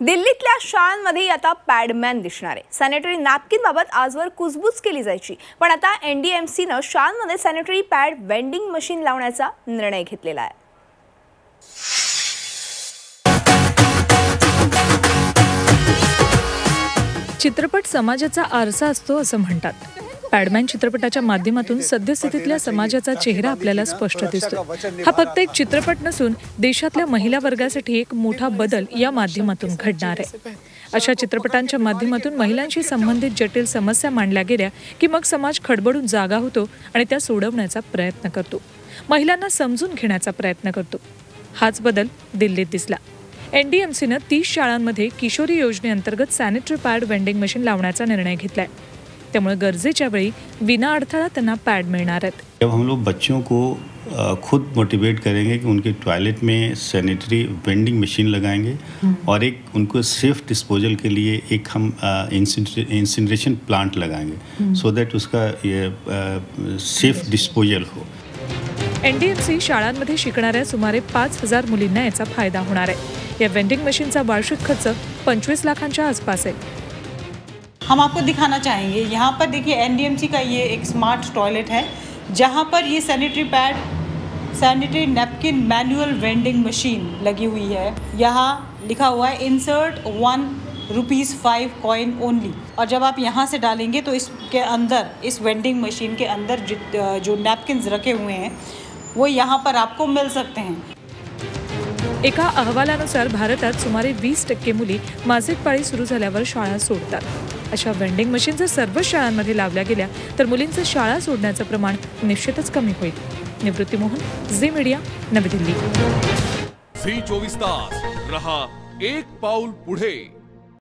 दिल्लीतल्या शाळांमध्ये आता पॅडमॅन दिसणार आहे. सॅनिटरी नॅपकिनबाबत आजवर कुजबूज केली जायची. पण आता एन डी एम सीनं शाळांमध्ये सॅनिटरी पॅड वेंडिंग मशीन लावण्याचा निर्णय घेतलेला आहे. चित्रपट समाजाचा आरसा असतो असं म्हणतात. पॅडमॅन चित्रपटाच्या माध्यमातून सद्यस्थितीतल्या समाजाचा चेहरा आपल्याला स्पष्ट दिसतो हा फक्त एक चित्रपट नसून देशातल्या महिला वर्गासाठी एक मोठा बदल या माध्यमातून घडणार आहे. अशा चित्रपटांच्या माध्यमातून महिलांशी संबंधित जटिल समस्या मांडल्या गेल्या की मग समाज खडबडून जागा होतो आणि त्या सोडवण्याचा प्रयत्न करतो. महिलांना समजून घेण्याचा प्रयत्न करतो. हाच बदल दिल्लीत दिसला. एनडीएमसीनं तीस शाळांमध्ये किशोरी योजनेअंतर्गत सॅनिटरी पॅड वेंडिंग मशीन लावण्याचा निर्णय घेतलाय. त्यामुळे गरजेच्या वेळी विना अडथळा त्यांना पॅड मिळणार आहेत. जब हम लोग बच्चों को खुद मोटिवेट करेंगे कि उनके टॉयलेट में सैनिटरी वेंडिंग मशीन लगाएँगे और एक उनको सेफ़ डिस्पोजल के लिए एक हम इंसिनरेशन प्लांट लगाएँगे सो दैट उसका ये सेफ़ डिस्पोजल हो। एनडीएमसी शाळांमध्ये शिकणाऱ्या सुमारे पाच हज़ार मुलींना याचा फ़ायदा होणार आहे. या वेंडिंग मशीनचा वार्षिक खर्च पंचवीस लाखांच्या आसपास आहे. हम आपको दिखाना चाहेंगे। यहाँ पर देखिए एनडीएमसी का ये एक स्मार्ट टॉयलेट है, जहाँ पर ये sanitary pad sanitary napkin manual vending machine लगी हुई है। यहाँ लिखा हुआ है insert one rupees five coin only और जब आप यहाँ से डालेंगे तो इसके अंदर, इस वेंडिंग मशीन के अंदर जो नैपकिन्स रखे हुए हैं, वो यहाँ पर आपको मिल सकते हैं। एका अहवालानुसार भारत भारतात सुमारे वीस टक्के मुली मासिक पाळी सुरू झाल्यावर शाळा सोडतात. अशा वेंडिंग मशीन जर सर्वच शाळांमध्ये लावल्या गेल्या तर मुलींचं शाळा सोडण्याचं प्रमाण निश्चितच कमी होईल. निवृत्ती मोहन झी मीडिया नवी दिल्ली. झी चोवीस तास रहा एक पाऊल पुढे.